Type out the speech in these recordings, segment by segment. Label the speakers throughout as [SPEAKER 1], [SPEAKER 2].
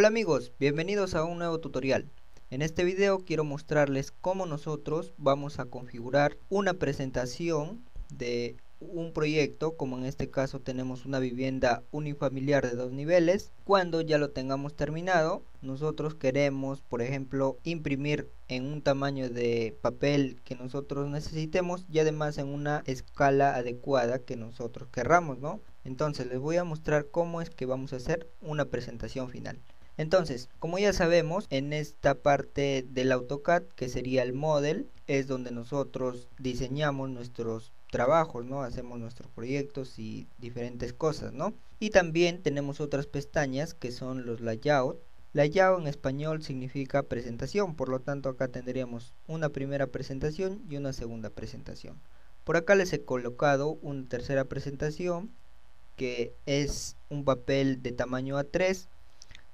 [SPEAKER 1] Hola amigos, bienvenidos a un nuevo tutorial. En este video quiero mostrarles cómo nosotros vamos a configurar una presentación de un proyecto, como en este caso tenemos una vivienda unifamiliar de dos niveles. Cuando ya lo tengamos terminado, nosotros queremos, por ejemplo, imprimir en un tamaño de papel que nosotros necesitemos y además en una escala adecuada que nosotros querramos, ¿no? Entonces les voy a mostrar cómo es que vamos a hacer una presentación final. Entonces, como ya sabemos, en esta parte del AutoCAD, que sería el model, es donde nosotros diseñamos nuestros trabajos, ¿no? Hacemos nuestros proyectos y diferentes cosas, ¿no? Y también tenemos otras pestañas que son los layout. Layout en español significa presentación, por lo tanto acá tendríamos una primera presentación y una segunda presentación. Por acá les he colocado una tercera presentación que es un papel de tamaño A3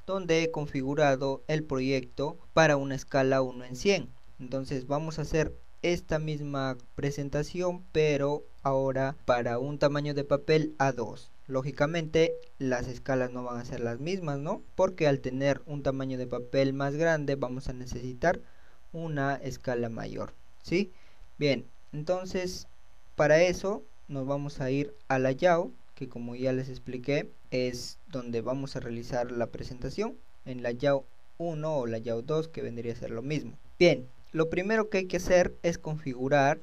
[SPEAKER 1] donde he configurado el proyecto para una escala 1 en 100 entonces vamos a hacer esta misma presentación pero ahora para un tamaño de papel A2 lógicamente las escalas no van a ser las mismas no porque al tener un tamaño de papel más grande vamos a necesitar una escala mayor ¿sí? bien entonces para eso nos vamos a ir a la layout que como ya les expliqué es donde vamos a realizar la presentación en la layout 1 o la layout 2 que vendría a ser lo mismo. Bien lo primero que hay que hacer es configurar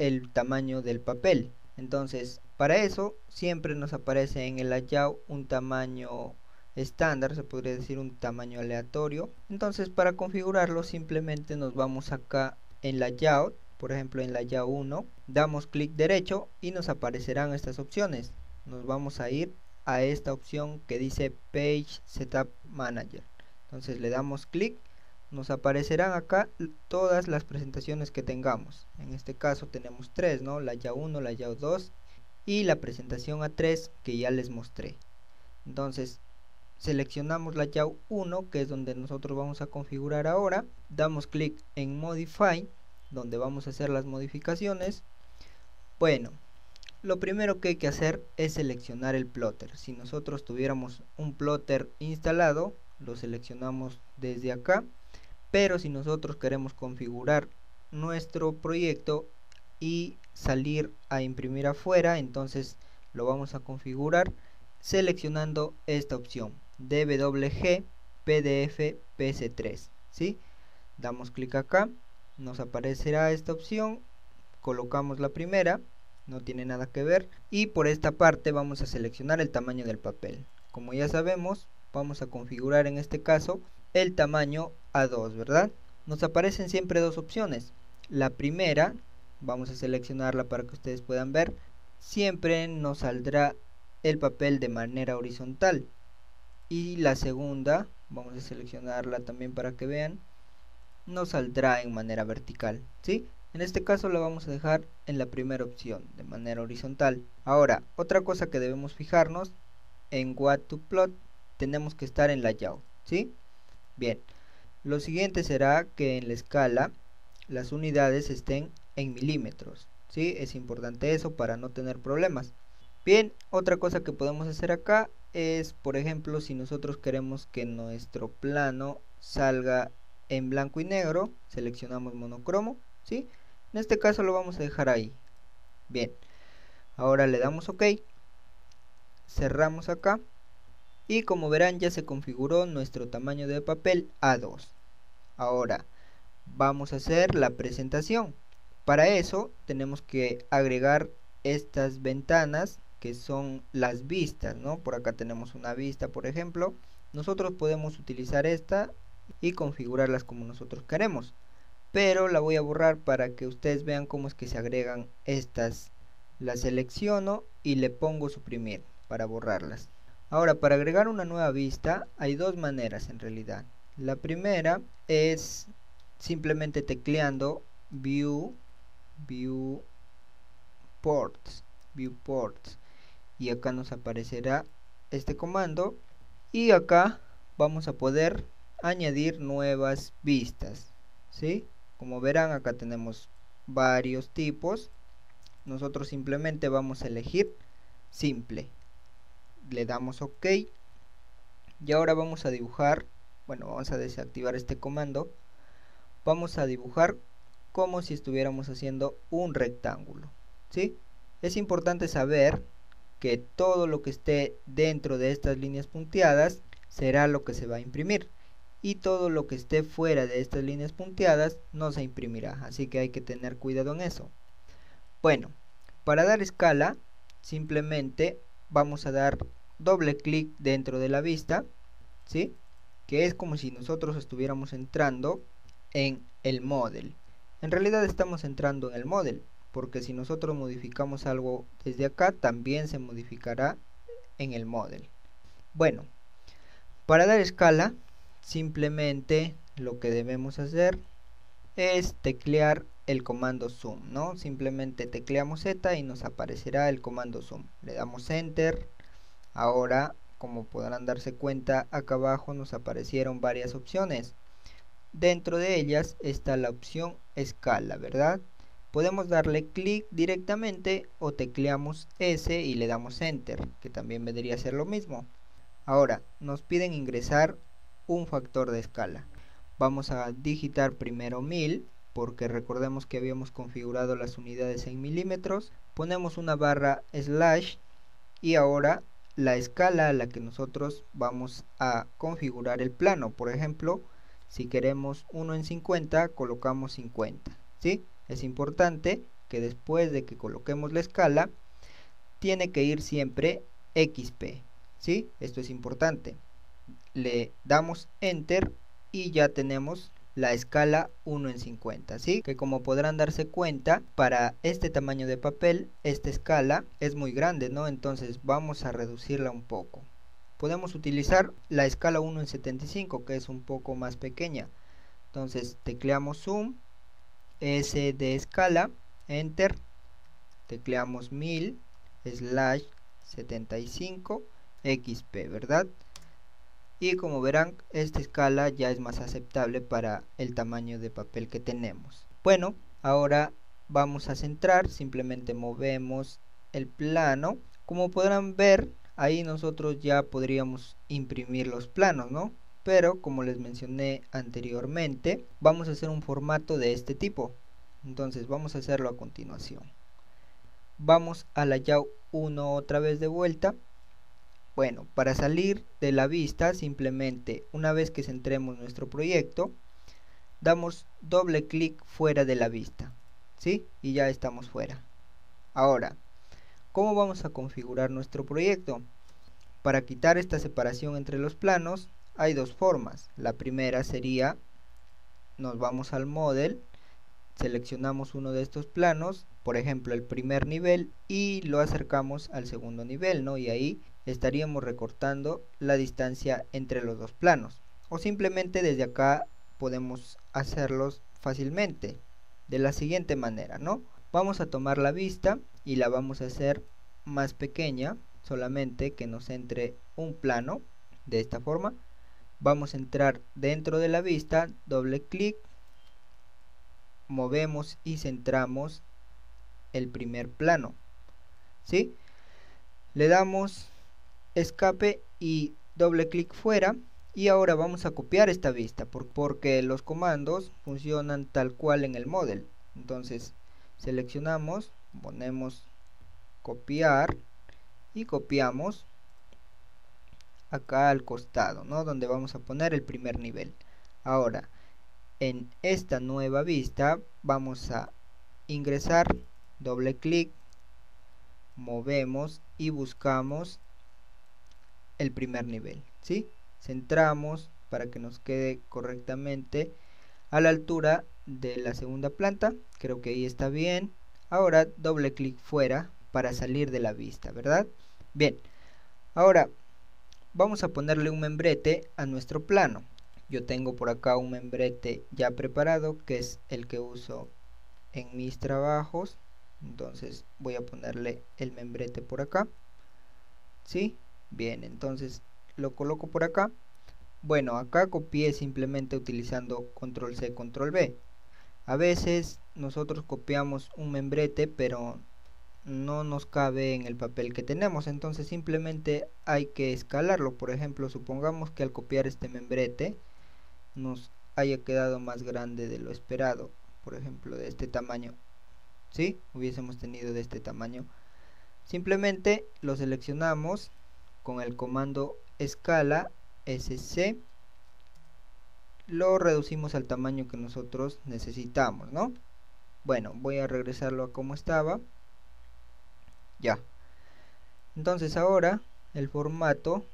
[SPEAKER 1] el tamaño del papel. Entonces para eso siempre nos aparece en el layout un tamaño estándar se podría decir un tamaño aleatorio. Entonces para configurarlo simplemente nos vamos acá en layout por ejemplo en layout 1 damos clic derecho y nos aparecerán estas opciones nos vamos a ir a esta opción que dice Page Setup Manager. Entonces le damos clic, nos aparecerán acá todas las presentaciones que tengamos. En este caso tenemos tres, ¿no? La ya 1, la ya 2 y la presentación A3 que ya les mostré. Entonces seleccionamos la ya 1 que es donde nosotros vamos a configurar ahora. Damos clic en Modify donde vamos a hacer las modificaciones. Bueno, lo primero que hay que hacer es seleccionar el plotter. Si nosotros tuviéramos un plotter instalado, lo seleccionamos desde acá. Pero si nosotros queremos configurar nuestro proyecto y salir a imprimir afuera, entonces lo vamos a configurar seleccionando esta opción DWG PDF PS3. ¿sí? Damos clic acá, nos aparecerá esta opción, colocamos la primera no tiene nada que ver. Y por esta parte vamos a seleccionar el tamaño del papel. Como ya sabemos vamos a configurar en este caso el tamaño A2 verdad nos aparecen siempre dos opciones. La primera vamos a seleccionarla para que ustedes puedan ver siempre nos saldrá el papel de manera horizontal. Y la segunda vamos a seleccionarla también para que vean nos saldrá en manera vertical ¿sí? En este caso lo vamos a dejar en la primera opción, de manera horizontal. Ahora, otra cosa que debemos fijarnos, en What to Plot tenemos que estar en layout, ¿sí? Bien, lo siguiente será que en la escala las unidades estén en milímetros, ¿sí? Es importante eso para no tener problemas. Bien, otra cosa que podemos hacer acá es, por ejemplo, si nosotros queremos que nuestro plano salga en blanco y negro, seleccionamos monocromo, ¿sí? En este caso lo vamos a dejar ahí. Bien. Ahora le damos OK. Cerramos acá. Y como verán ya se configuró nuestro tamaño de papel A2. Ahora vamos a hacer la presentación. Para eso tenemos que agregar estas ventanas que son las vistas, ¿no? Por acá tenemos una vista, por ejemplo. Nosotros podemos utilizar esta y configurarlas como nosotros queremos pero la voy a borrar para que ustedes vean cómo es que se agregan estas las selecciono y le pongo suprimir para borrarlas. Ahora para agregar una nueva vista hay dos maneras en realidad. La primera es simplemente tecleando view view ports view ports. Y acá nos aparecerá este comando y acá vamos a poder añadir nuevas vistas ¿sí? Como verán acá tenemos varios tipos. Nosotros simplemente vamos a elegir simple. Le damos ok. Y ahora vamos a dibujar bueno vamos a desactivar este comando. Vamos a dibujar como si estuviéramos haciendo un rectángulo ¿sí? es importante saber que todo lo que esté dentro de estas líneas punteadas será lo que se va a imprimir y todo lo que esté fuera de estas líneas punteadas no se imprimirá así que hay que tener cuidado en eso. Bueno para dar escala simplemente vamos a dar doble clic dentro de la vista ¿sí? que es como si nosotros estuviéramos entrando en el model. En realidad estamos entrando en el model porque si nosotros modificamos algo desde acá también se modificará en el model. Bueno para dar escala simplemente lo que debemos hacer es teclear el comando zoom no simplemente tecleamos z y nos aparecerá el comando zoom. Le damos enter. Ahora como podrán darse cuenta acá abajo nos aparecieron varias opciones. Dentro de ellas está la opción escala verdad podemos darle clic directamente o tecleamos S y le damos enter que también vendría a ser lo mismo. Ahora nos piden ingresar un factor de escala vamos a digitar primero 1000 porque recordemos que habíamos configurado las unidades en milímetros ponemos una barra slash y ahora la escala a la que nosotros vamos a configurar el plano. Por ejemplo, si queremos 1 en 50, colocamos 50. ¿sí? Es importante que después de que coloquemos la escala, tiene que ir siempre XP. ¿sí? Esto es importante. Le damos Enter y ya tenemos la escala 1 en 50, ¿sí? Que como podrán darse cuenta, para este tamaño de papel, esta escala es muy grande, ¿no? Entonces vamos a reducirla un poco. Podemos utilizar la escala 1 en 75, que es un poco más pequeña. Entonces tecleamos Zoom, S de escala, Enter, tecleamos 1000, slash 75, XP, ¿verdad? Y como verán esta escala ya es más aceptable para el tamaño de papel que tenemos. Bueno ahora vamos a centrar simplemente movemos el plano. Como podrán ver ahí nosotros ya podríamos imprimir los planos no pero como les mencioné anteriormente vamos a hacer un formato de este tipo. Entonces vamos a hacerlo a continuación. Vamos a la YAW 1 otra vez de vuelta bueno, para salir de la vista simplemente una vez que centremos nuestro proyecto damos doble clic fuera de la vista ¿sí? y ya estamos fuera ahora ¿cómo vamos a configurar nuestro proyecto? para quitar esta separación entre los planos hay dos formas la primera sería nos vamos al model seleccionamos uno de estos planos por ejemplo el primer nivel y lo acercamos al segundo nivel ¿no? y ahí estaríamos recortando la distancia entre los dos planos. O simplemente desde acá podemos hacerlos fácilmente de la siguiente manera no vamos a tomar la vista y la vamos a hacer más pequeña solamente que nos entre un plano de esta forma. Vamos a entrar dentro de la vista doble clic movemos y centramos el primer plano ¿sí? le damos escape y doble clic fuera y ahora vamos a copiar esta vista porque los comandos funcionan tal cual en el model entonces seleccionamos ponemos copiar y copiamos acá al costado ¿no? donde vamos a poner el primer nivel ahora en esta nueva vista vamos a ingresar doble clic movemos y buscamos el primer nivel ¿sí? centramos para que nos quede correctamente a la altura de la segunda planta creo que ahí está bien. Ahora doble clic fuera para salir de la vista verdad bien ahora vamos a ponerle un membrete a nuestro plano yo tengo por acá un membrete ya preparado que es el que uso en mis trabajos. Entonces voy a ponerle el membrete por acá. ¿sí? bien entonces lo coloco por acá. Bueno acá copié simplemente utilizando control C control V a veces nosotros copiamos un membrete pero no nos cabe en el papel que tenemos. Entonces simplemente hay que escalarlo. Por ejemplo supongamos que al copiar este membrete nos haya quedado más grande de lo esperado por ejemplo de este tamaño. Si hubiésemos tenido de este tamaño. Simplemente lo seleccionamos con el comando escala sc lo reducimos al tamaño que nosotros necesitamos no bueno voy a regresarlo a como estaba. Ya. Entonces ahora el formato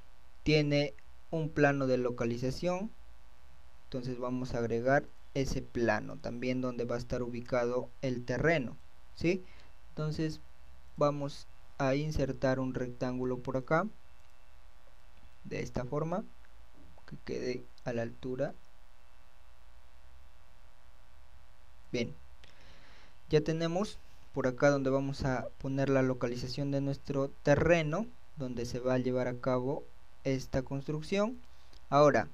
[SPEAKER 1] tiene un plano de localización entonces vamos a agregar ese plano también donde va a estar ubicado el terreno ¿sí? entonces vamos a insertar un rectángulo por acá de esta forma que quede a la altura. Bien. Ya tenemos por acá donde vamos a poner la localización de nuestro terreno donde se va a llevar a cabo esta construcción. Ahora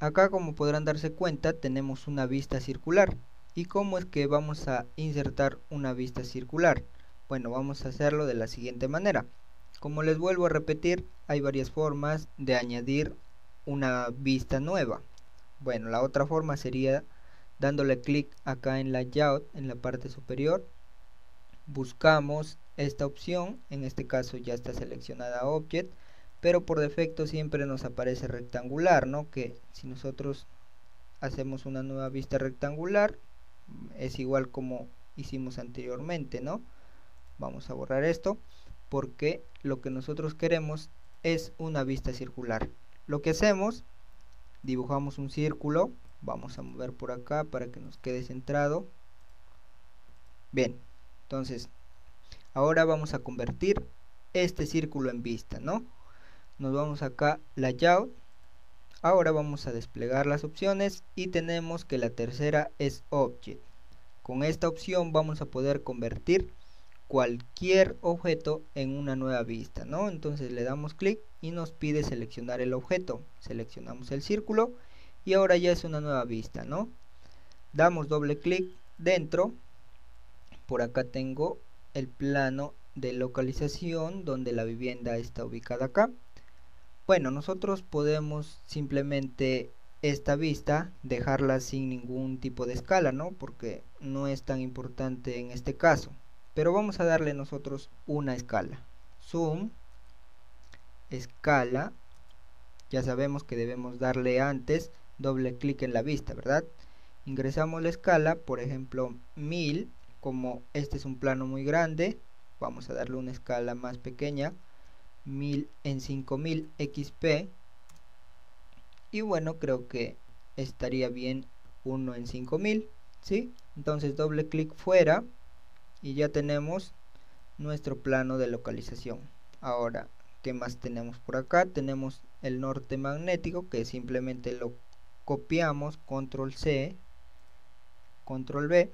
[SPEAKER 1] acá como podrán darse cuenta tenemos una vista circular. Y cómo es que vamos a insertar una vista circular bueno vamos a hacerlo de la siguiente manera. Como les vuelvo a repetir hay varias formas de añadir una vista nueva. Bueno la otra forma sería dándole clic acá en layout en la parte superior. Buscamos esta opción. En este caso ya está seleccionada object pero por defecto siempre nos aparece rectangular no que si nosotros hacemos una nueva vista rectangular es igual como hicimos anteriormente no vamos a borrar esto porque lo que nosotros queremos es una vista circular. Lo que hacemos dibujamos un círculo vamos a mover por acá para que nos quede centrado. Bien entonces ahora vamos a convertir este círculo en vista no nos vamos acá layout ahora vamos a desplegar las opciones y tenemos que la tercera es object. Con esta opción vamos a poder convertir cualquier objeto en una nueva vista ¿no? entonces le damos clic y nos pide seleccionar el objeto. Seleccionamos el círculo y ahora ya es una nueva vista ¿no? damos doble clic dentro. Por acá tengo el plano de localización donde la vivienda está ubicada acá bueno nosotros podemos simplemente esta vista dejarla sin ningún tipo de escala no porque no es tan importante en este caso. Pero vamos a darle nosotros una escala. Zoom escala. Ya sabemos que debemos darle antes doble clic en la vista verdad ingresamos la escala por ejemplo 1000 como este es un plano muy grande vamos a darle una escala más pequeña 1000 en 5000 XP y bueno creo que estaría bien 1 en 5000 ¿sí? entonces doble clic fuera y ya tenemos nuestro plano de localización ahora ¿qué más tenemos por acá? tenemos el norte magnético que simplemente lo copiamos control C control V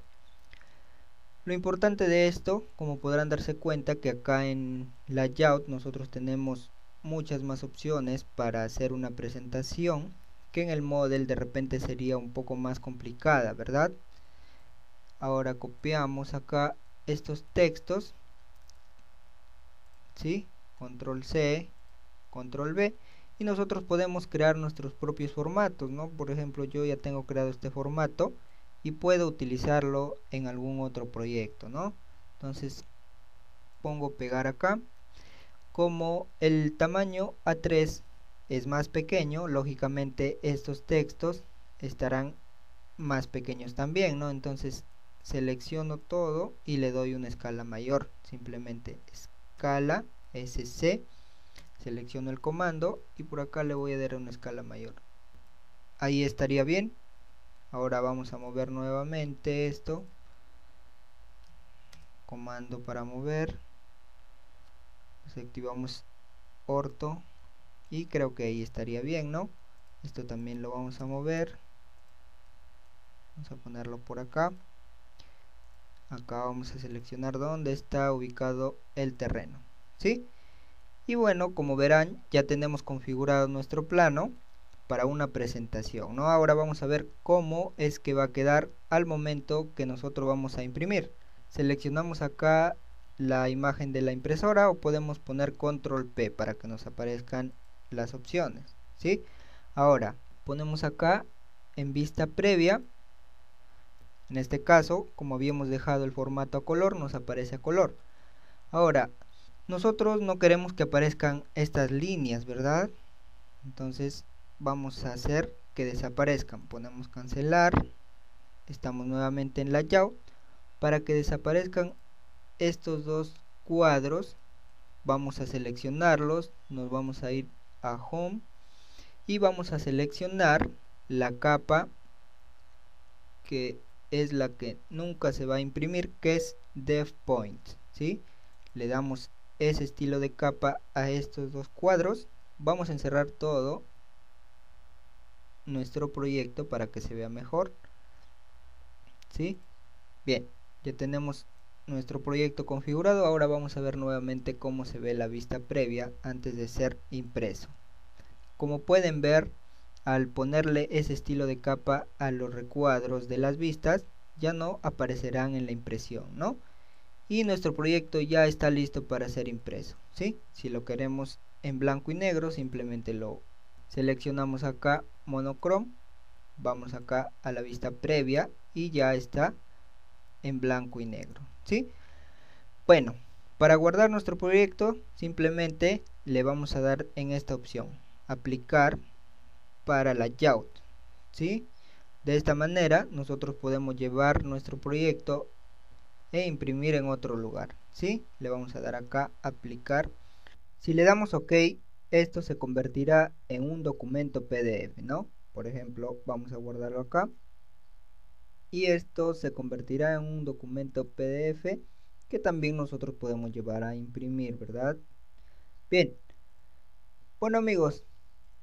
[SPEAKER 1] lo importante de esto, como podrán darse cuenta que acá en Layout nosotros tenemos muchas más opciones para hacer una presentación que en el model de repente sería un poco más complicada, ¿verdad? Ahora copiamos acá estos textos, ¿sí? Control C, Control V y nosotros podemos crear nuestros propios formatos, ¿no? Por ejemplo, yo ya tengo creado este formato y puedo utilizarlo en algún otro proyecto ¿no? entonces pongo pegar acá como el tamaño A3 es más pequeño lógicamente estos textos estarán más pequeños también ¿no? entonces selecciono todo y le doy una escala mayor simplemente escala SC selecciono el comando y por acá le voy a dar una escala mayor ahí estaría bien ahora vamos a mover nuevamente esto. Comando para mover. Activamos orto. Y creo que ahí estaría bien no esto también lo vamos a mover. Vamos a ponerlo por acá. Acá vamos a seleccionar dónde está ubicado el terreno ¿sí? y bueno como verán ya tenemos configurado nuestro plano para una presentación ¿no? ahora vamos a ver cómo es que va a quedar al momento que nosotros vamos a imprimir seleccionamos acá la imagen de la impresora o podemos poner control P para que nos aparezcan las opciones ¿sí? ahora ponemos acá en vista previa en este caso como habíamos dejado el formato a color nos aparece a color ahora nosotros no queremos que aparezcan estas líneas verdad entonces vamos a hacer que desaparezcan. Ponemos cancelar estamos nuevamente en layout para que desaparezcan estos dos cuadros vamos a seleccionarlos nos vamos a ir a home y vamos a seleccionar la capa que es la que nunca se va a imprimir que es dev point ¿sí? le damos ese estilo de capa a estos dos cuadros. Vamos a encerrar todo nuestro proyecto para que se vea mejor ¿sí? bien ya tenemos nuestro proyecto configurado ahora vamos a ver nuevamente cómo se ve la vista previa antes de ser impreso como pueden ver al ponerle ese estilo de capa a los recuadros de las vistas ya no aparecerán en la impresión ¿no? y nuestro proyecto ya está listo para ser impreso ¿sí? si lo queremos en blanco y negro simplemente lo seleccionamos acá monocrom vamos acá a la vista previa y ya está en blanco y negro ¿sí? bueno para guardar nuestro proyecto simplemente le vamos a dar en esta opción aplicar para layout ¿sí? de esta manera nosotros podemos llevar nuestro proyecto e imprimir en otro lugar ¿sí? le vamos a dar acá aplicar si le damos ok esto se convertirá en un documento pdf no por ejemplo vamos a guardarlo acá. Y esto se convertirá en un documento pdf que también nosotros podemos llevar a imprimir verdad bien. Bueno amigos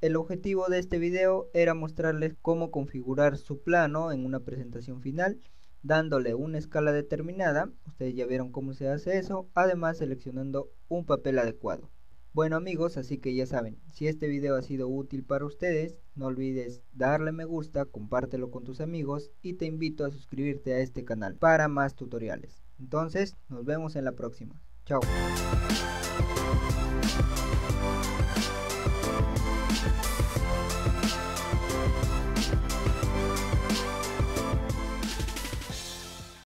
[SPEAKER 1] el objetivo de este video era mostrarles cómo configurar su plano en una presentación final dándole una escala determinada. Ustedes ya vieron cómo se hace eso además seleccionando un papel adecuado bueno amigos, así que ya saben, si este video ha sido útil para ustedes, no olvides darle me gusta, compártelo con tus amigos y te invito a suscribirte a este canal para más tutoriales. Entonces, nos vemos en la próxima. Chao.